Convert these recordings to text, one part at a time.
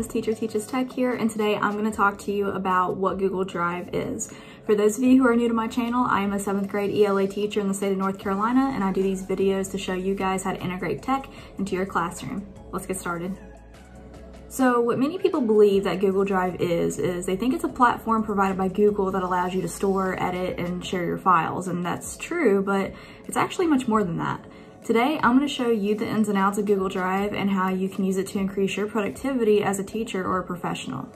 Miss Teacher Teaches Tech here, and today I'm going to talk to you about what Google Drive is. For those of you who are new to my channel, I am a 7th grade ELA teacher in the state of North Carolina, and I do these videos to show you guys how to integrate tech into your classroom. Let's get started. So what many people believe that Google Drive is, is they think it's a platform provided by Google that allows you to store, edit, and share your files, and that's true, but it's actually much more than that. Today, I'm going to show you the ins and outs of Google Drive and how you can use it to increase your productivity as a teacher or a professional.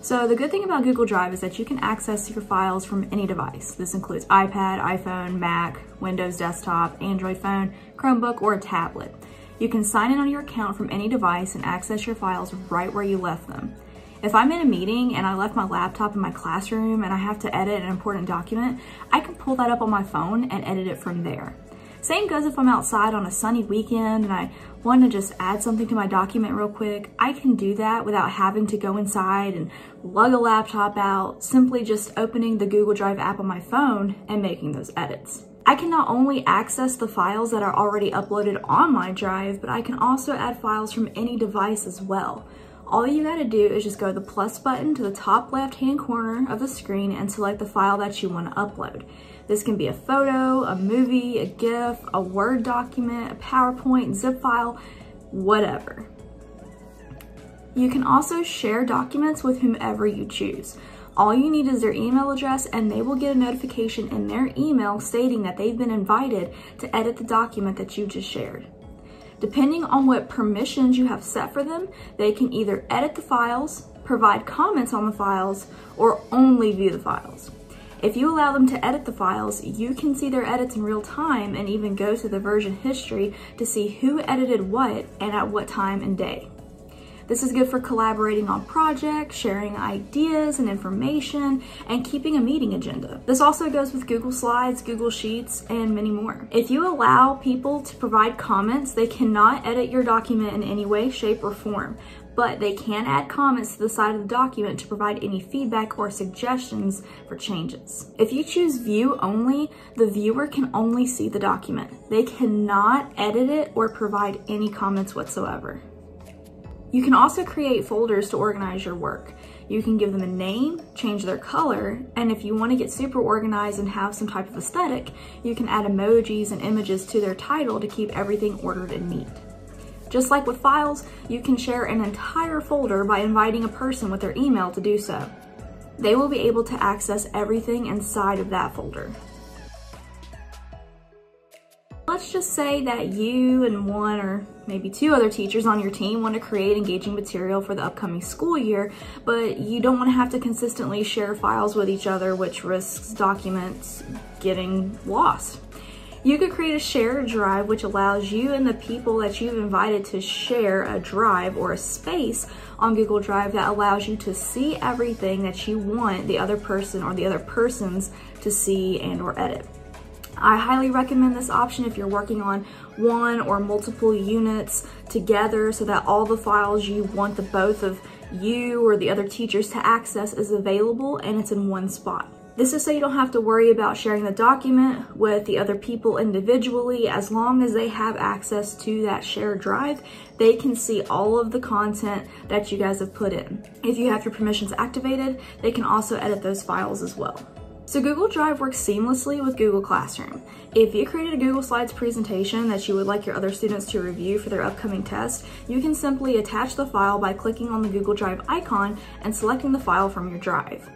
So the good thing about Google Drive is that you can access your files from any device. This includes iPad, iPhone, Mac, Windows desktop, Android phone, Chromebook, or a tablet. You can sign in on your account from any device and access your files right where you left them. If I'm in a meeting and I left my laptop in my classroom and I have to edit an important document, I can pull that up on my phone and edit it from there. Same goes if I'm outside on a sunny weekend and I want to just add something to my document real quick. I can do that without having to go inside and lug a laptop out, simply just opening the Google Drive app on my phone and making those edits. I can not only access the files that are already uploaded on my drive, but I can also add files from any device as well. All you gotta do is just go to the plus button to the top left hand corner of the screen and select the file that you wanna upload. This can be a photo, a movie, a GIF, a Word document, a PowerPoint, zip file, whatever. You can also share documents with whomever you choose. All you need is their email address and they will get a notification in their email stating that they've been invited to edit the document that you just shared. Depending on what permissions you have set for them, they can either edit the files, provide comments on the files, or only view the files. If you allow them to edit the files, you can see their edits in real time and even go to the version history to see who edited what and at what time and day. This is good for collaborating on projects, sharing ideas and information, and keeping a meeting agenda. This also goes with Google Slides, Google Sheets, and many more. If you allow people to provide comments, they cannot edit your document in any way, shape, or form but they can add comments to the side of the document to provide any feedback or suggestions for changes. If you choose view only, the viewer can only see the document. They cannot edit it or provide any comments whatsoever. You can also create folders to organize your work. You can give them a name, change their color, and if you want to get super organized and have some type of aesthetic, you can add emojis and images to their title to keep everything ordered and neat. Just like with files, you can share an entire folder by inviting a person with their email to do so. They will be able to access everything inside of that folder. Let's just say that you and one or maybe two other teachers on your team want to create engaging material for the upcoming school year, but you don't want to have to consistently share files with each other, which risks documents getting lost. You could create a shared drive which allows you and the people that you've invited to share a drive or a space on Google Drive that allows you to see everything that you want the other person or the other persons to see and or edit. I highly recommend this option if you're working on one or multiple units together so that all the files you want the both of you or the other teachers to access is available and it's in one spot. This is so you don't have to worry about sharing the document with the other people individually. As long as they have access to that shared drive, they can see all of the content that you guys have put in. If you have your permissions activated, they can also edit those files as well. So Google Drive works seamlessly with Google Classroom. If you created a Google Slides presentation that you would like your other students to review for their upcoming test, you can simply attach the file by clicking on the Google Drive icon and selecting the file from your drive.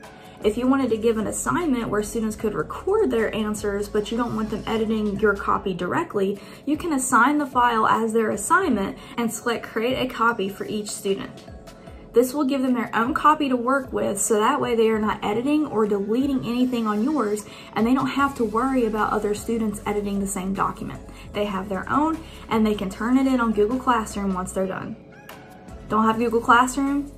If you wanted to give an assignment where students could record their answers, but you don't want them editing your copy directly, you can assign the file as their assignment and select create a copy for each student. This will give them their own copy to work with so that way they are not editing or deleting anything on yours and they don't have to worry about other students editing the same document. They have their own and they can turn it in on Google Classroom once they're done. Don't have Google Classroom?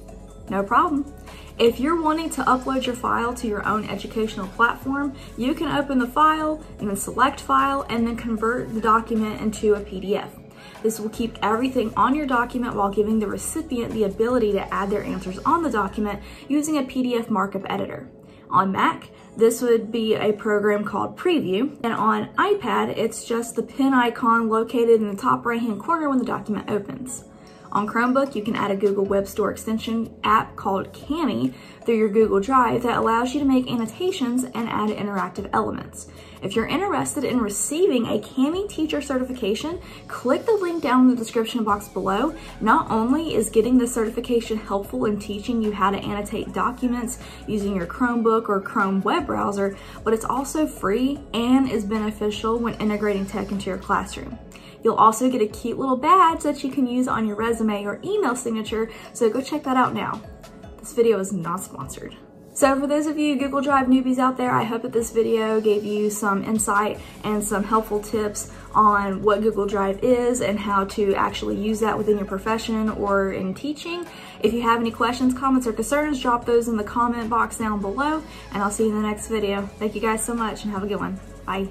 No problem. If you're wanting to upload your file to your own educational platform, you can open the file and then select file and then convert the document into a PDF. This will keep everything on your document while giving the recipient the ability to add their answers on the document using a PDF markup editor. On Mac, this would be a program called Preview, and on iPad, it's just the pen icon located in the top right hand corner when the document opens. On Chromebook, you can add a Google Web Store extension app called Kami through your Google Drive that allows you to make annotations and add interactive elements. If you're interested in receiving a Kami teacher certification, click the link down in the description box below. Not only is getting the certification helpful in teaching you how to annotate documents using your Chromebook or Chrome web browser, but it's also free and is beneficial when integrating tech into your classroom. You'll also get a cute little badge that you can use on your resume or email signature, so go check that out now. This video is not sponsored. So for those of you Google Drive newbies out there, I hope that this video gave you some insight and some helpful tips on what Google Drive is and how to actually use that within your profession or in teaching. If you have any questions, comments, or concerns, drop those in the comment box down below, and I'll see you in the next video. Thank you guys so much and have a good one. Bye.